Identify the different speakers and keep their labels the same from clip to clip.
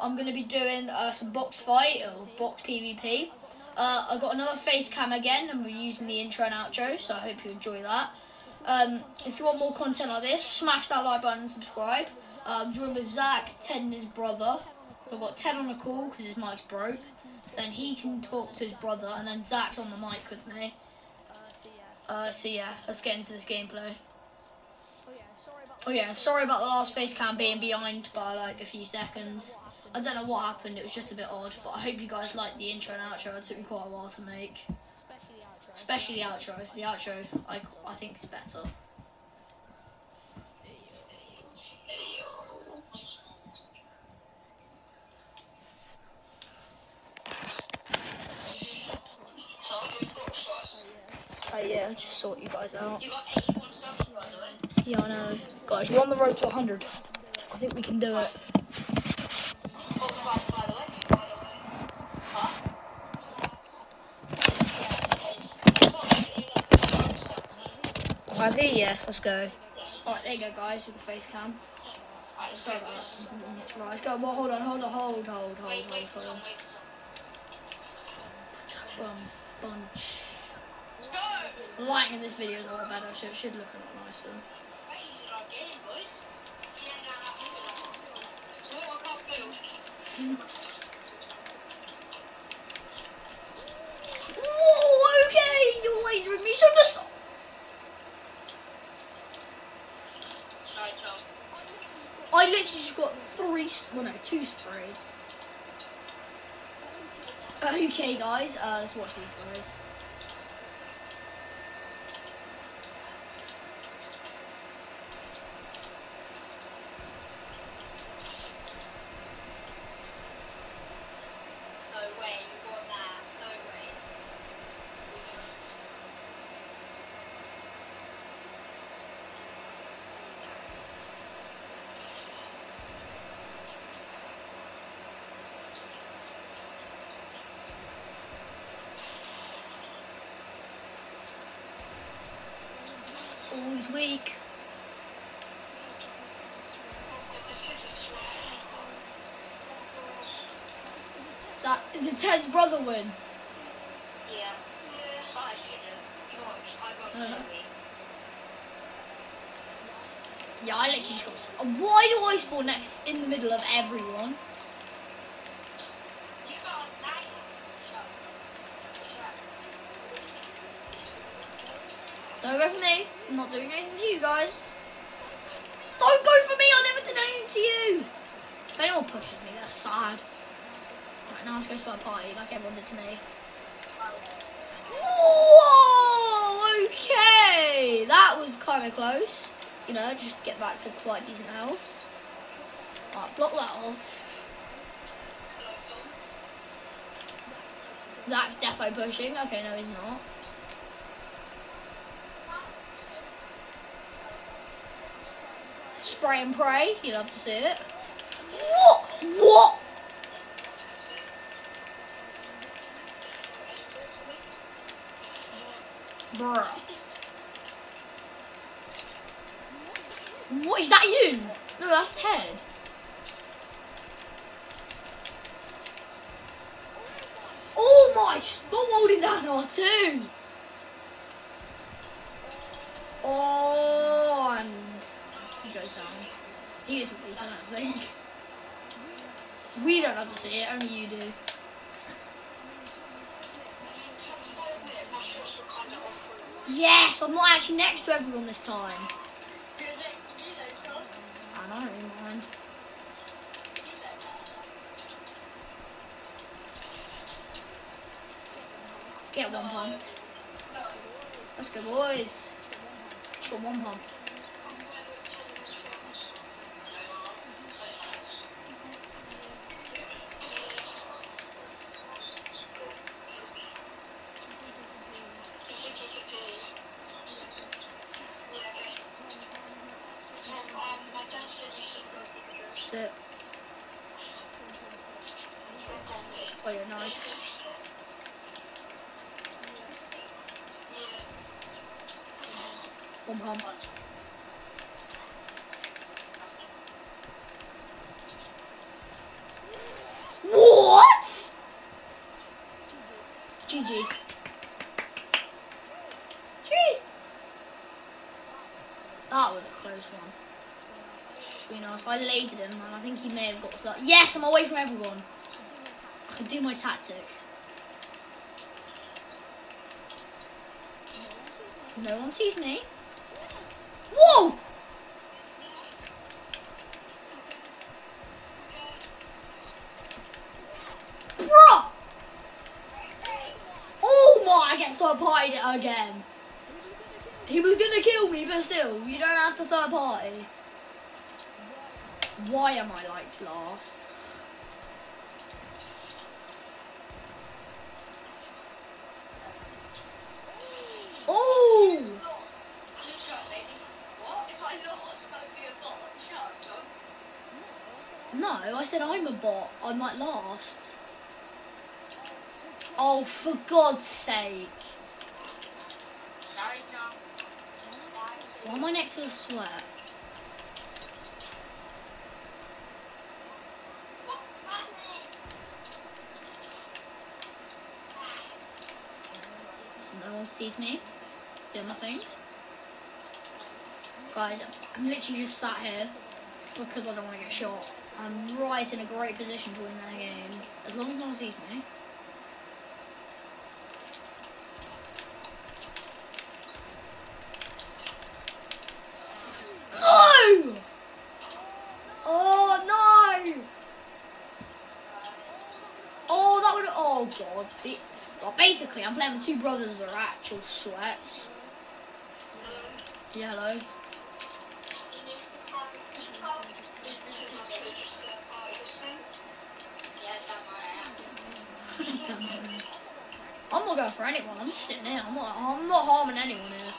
Speaker 1: I'm going to be doing uh, some box fight or box PvP. Uh, I got another face cam again, and we're using the intro and outro, so I hope you enjoy that. Um, if you want more content like this, smash that like button and subscribe. Uh, I'm joined with Zach, Ted, and his brother. I've got Ted on the call because his mic's broke. Then he can talk to his brother, and then Zach's on the mic with me. Uh, so yeah, let's get into this gameplay. Oh yeah, sorry about the last face cam being behind by like a few seconds. I don't know what happened, it was just a bit odd, but I hope you guys liked the intro and outro. It took me quite a while to make. Especially the outro. Especially the outro, I, I think, is better. Oh, oh yeah, just sort you guys out. Yeah, I know. Guys, we're on the road to 100. I think we can do it. Has he? Yes, let's go. Alright, there you go, guys, with the face cam. Sorry about that. Right, let's go. Well, hold on, hold on, hold, hold, hold, hold, hold on. Bum, bunch. Lighting in this video is a lot better, so it should look a lot nicer. Whoa, okay, you're lasering me, so just... I literally just got three, well no, two sprayed. Okay guys, uh, let's watch these guys. He's weak. That, did Ted's brother win?
Speaker 2: Yeah. But I shouldn't. Gosh, I got
Speaker 1: Uh-huh. Yeah, I literally just got. Why do I spawn next in the middle of everyone?
Speaker 2: You got nine.
Speaker 1: Don't go for me. I'm not doing anything to you Don't go for me. I never did anything to you. If anyone pushes me, that's sad. Right now, let's go for a party like everyone did to me. Whoa! Okay, that was kind of close. You know, just get back to quite decent health. Right, block that off. That's defo pushing. Okay, no, he's not. Spray and pray. You love to see it. What? What? Bruh. What is that you? No, that's Ted. Oh my, stop holding down R2. Oh, goes down. He is weak, I don't think. We don't have to see it, only you do. Yes, I'm not actually next to everyone this time. I know, never mind. Get one pumped. Let's go, boys. Just got one pump. From how much? What? GG. Jeez. That was a close one. Between us, I laid him, and I think he may have got stuck. Yes, I'm away from everyone. I can do my tactic. No one sees me. Whoa! Bruh! Oh my, I get third it again. He was gonna kill me, but still, you don't have to third party. Why am I like last? Oh!
Speaker 2: Shut up, baby. What? If I lost, I'd be a bot. Shut up, John.
Speaker 1: No, I said I'm a bot. I might last. Oh, for God's sake. Why am I next to the sweat? No one sees me. Doing my thing. Guys, I'm literally just sat here because I don't want to get shot. I'm right in a great position to win that game. As long as no one sees me. No! Oh no! Oh, that would. Oh god. Well, basically, I'm playing with two brothers that are actual sweats. Yeah, hello. I'm not going for anyone. I'm just sitting here. I'm not. I'm not harming anyone here.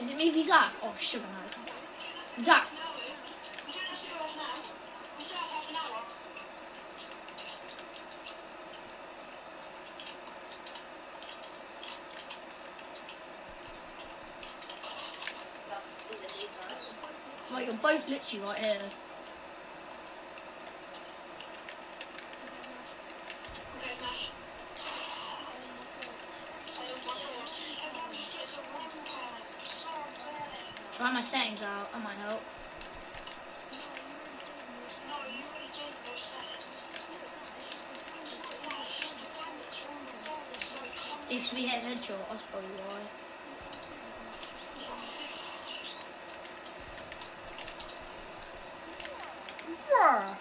Speaker 1: Is it v Zach? Oh, sugar no. Zach. Like, you're both literally right here. Try my settings out. That might help. If we hit headshot, that's probably why. Bruh.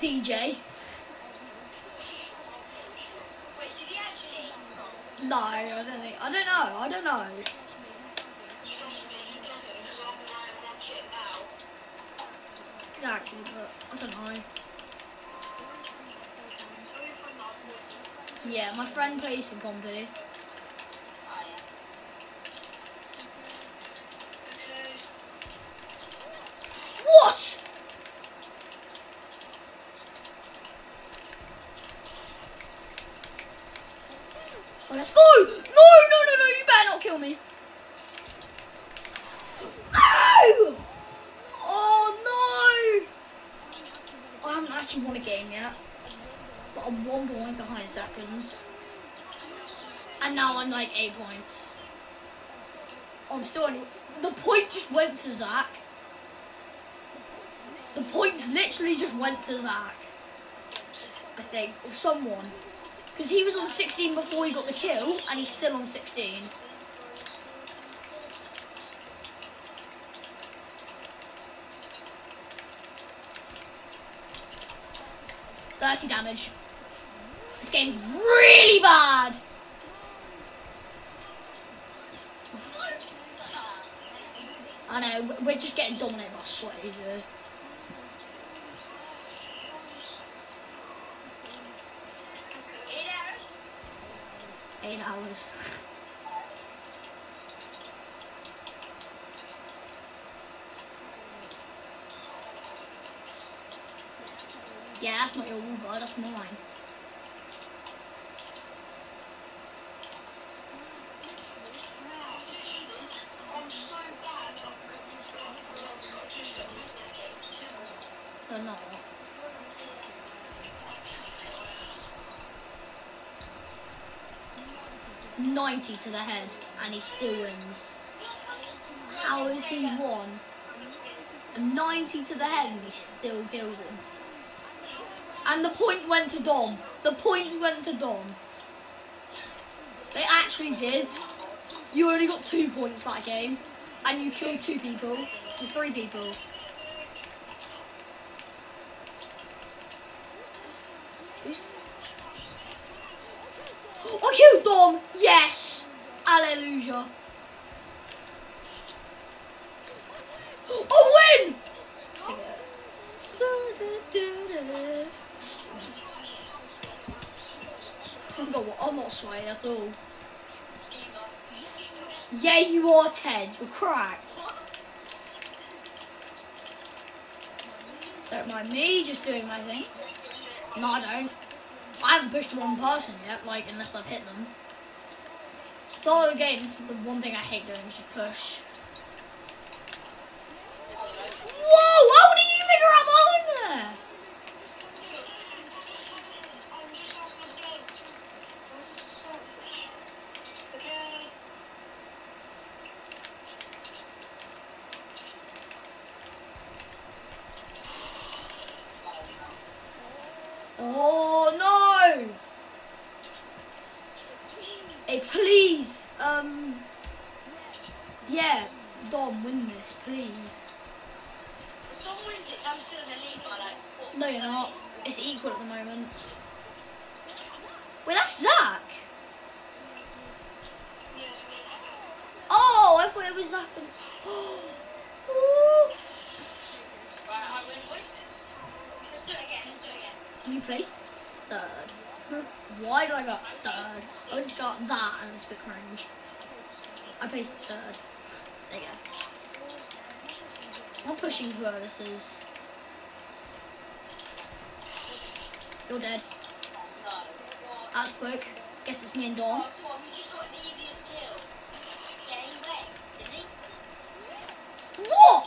Speaker 1: DJ. No, I don't think. I don't know. I don't know. Exactly, but I don't know. Yeah, my friend plays for Pompey. What? Oh, let's go! No, no, no, no! You better not kill me. No! Oh no! I haven't actually won a game yet, but I'm one point behind seconds, and now I'm like eight points. I'm still only. The point just went to Zach. The points literally just went to Zach. I think, or someone. Because he was on 16 before he got the kill, and he's still on 16. Thirty damage. This game's really bad. I know we're just getting dominated by sweaties here. Eight hours. yeah, that's not your wall, bud. That's mine. 90 to the head, and he still wins. How is he won? A 90 to the head, and he still kills him. And the point went to Dom. The point went to Dom. They actually did. You only got two points that game, and you killed two people, three people. Who's- I killed Dom. Yes. Alleluia. I win. I'm not, swaying at all. Yeah, you are, Ted. You're cracked. Don't mind me just doing my thing. No, I don't. I haven't pushed the wrong person yet, like, unless I've hit them. Start of the one thing I hate doing, is push. Whoa! How did you figure out my in there?
Speaker 2: Okay.
Speaker 1: Oh no! Hey, please, um, yeah, Dom, win this, please.
Speaker 2: If Dom wins it, I'm still in the lead by like what?
Speaker 1: No, you're not. It's equal at the moment. Wait, that's Zach. Oh, I thought it was Zach. And... Ooh.
Speaker 2: Right, I win, boys. Let's do it again. Let's do it again.
Speaker 1: You placed third. Huh. Why did I got third? I would got that and it's a bit cringe. I placed third. There you go. I'm pushing whoever this is. You're dead.
Speaker 2: No. What?
Speaker 1: That was quick. Guess it's me and Dom.
Speaker 2: Oh, come on, you just got the easiest kill. Yeah, he went, didn't he?
Speaker 1: What?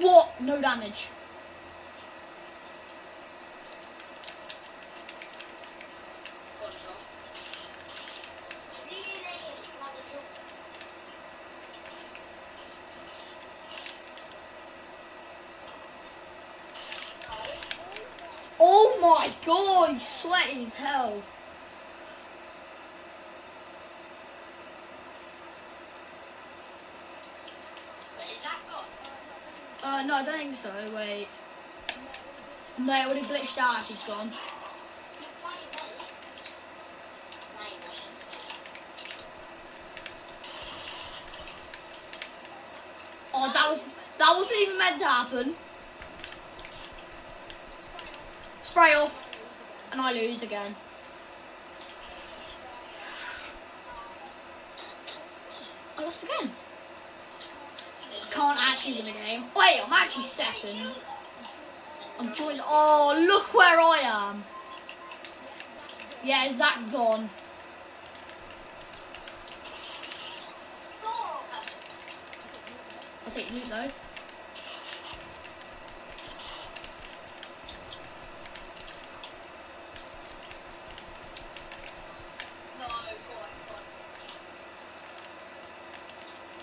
Speaker 1: What? Damage. Oh my god, he's sweaty as hell.
Speaker 2: Wait, is that gone?
Speaker 1: Uh, no, I don't think so. Wait. No, it would have glitched out if he's gone. Oh, that was that wasn't even meant to happen. Spray off, and I lose again. I lost again. Actually the game. Wait, I'm actually second. I'm joined. Oh, look where I am. Yeah, Zach gone.
Speaker 2: Oh,
Speaker 1: I'll take loot though.
Speaker 2: no, go on, go on.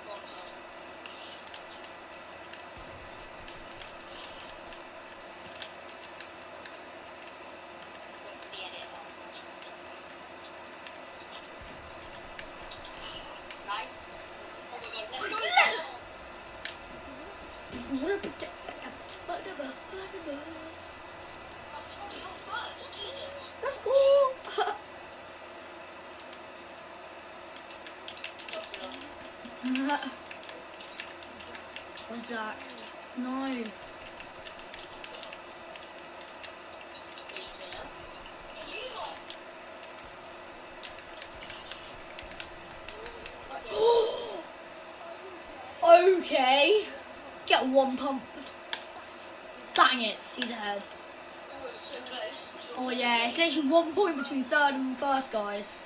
Speaker 2: Go on, Dom. Wait for the edit. Nice. Oh my god, let's go.
Speaker 1: Let's go. Where's Zach? No. okay. Get one pump. Dang it, he's ahead. Oh yeah, it's literally one point between third and first, guys.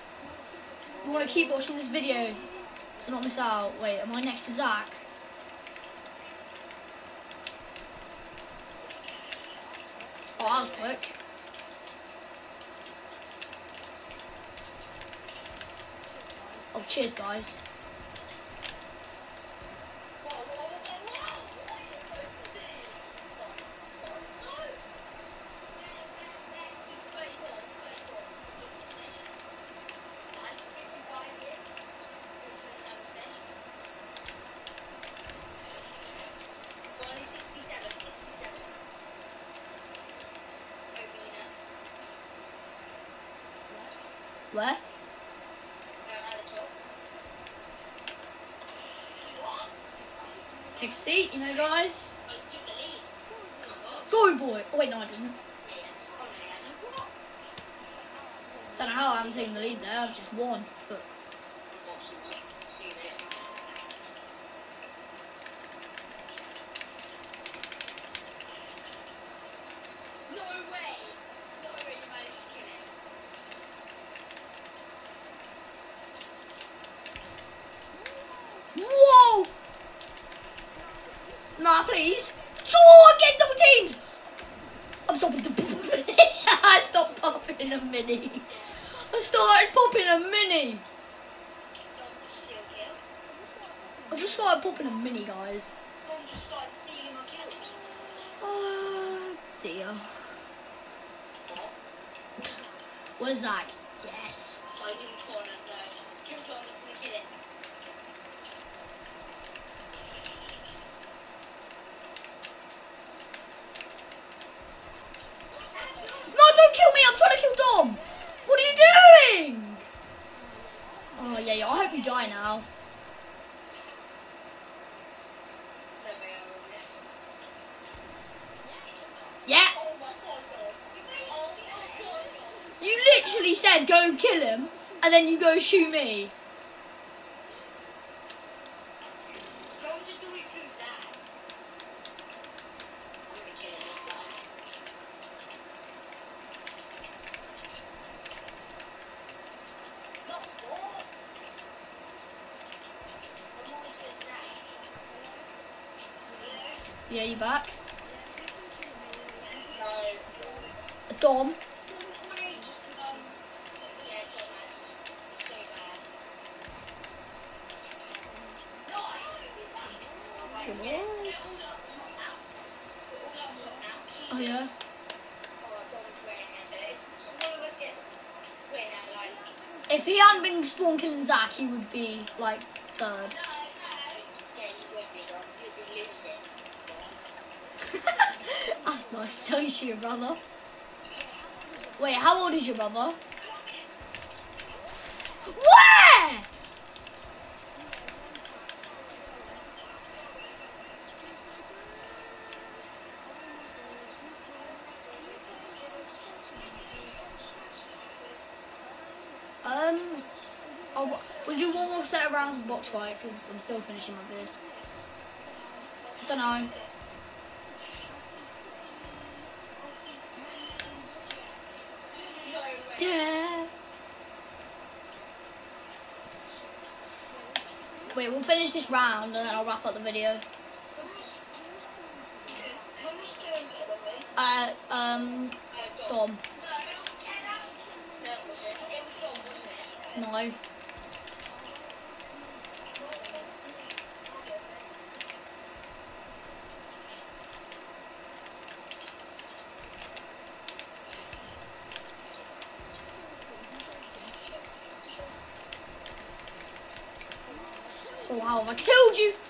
Speaker 1: You want to keep watching this video, to not miss out. Wait, am I next to Zach? Oh, that was quick. Oh, cheers, guys.
Speaker 2: Whoa, whoa, whoa, whoa, whoa! No! He's 34, 34. That's 55 years. Well, he's 67, 67. Obina.
Speaker 1: Where?
Speaker 2: Down at the top. What?
Speaker 1: Take a seat, you know, guys. Go, boy. Oh, wait, no, I didn't. Don't know how I haven't taken the lead there. I've just won. But
Speaker 2: See you later. No way! No way you managed to kill him.
Speaker 1: whoa! Nah, please. Oh, I'm getting double teamed. The. I stopped popping a mini. I started popping a mini. I just started popping a mini, guys. Oh dear. Where's Zach? Yes.
Speaker 2: I didn't corner, no. Kill Dom, he's gonna kill it.
Speaker 1: No, don't kill me. I'm trying to kill Dom. What are you doing? Oh yeah, yeah. I hope you die now. Yeah. You literally said go and kill him, and then you go shoot me.
Speaker 2: Dom just always lose that. I'm gonna kill him this time. Not sports. I'm always gonna say.
Speaker 1: Yeah, you back?
Speaker 2: No.
Speaker 1: Dom.
Speaker 2: Um, yeah, Thomas. It's so bad. No, I
Speaker 1: It
Speaker 2: Right,
Speaker 1: was.
Speaker 2: get all up top now. All up top now.
Speaker 1: Oh yeah.
Speaker 2: Oh, I've got a great hand there. If some one of us win and like
Speaker 1: If he hadn't been spawn killing Zach, he would be like third.
Speaker 2: yeah, Dom.
Speaker 1: That's nice. Tell you brother. Wait, how old is your brother? Where? Um, oh, we'll do one more set of rounds of box fight because I'm still finishing my vid. Don't know.
Speaker 2: No way.
Speaker 1: Yeah. Wait, we'll finish this round and then I'll wrap up the video. Uh, um, Dom.
Speaker 2: No, that was it. It was Dom, wasn't it?
Speaker 1: No. Oh wow, have I killed you?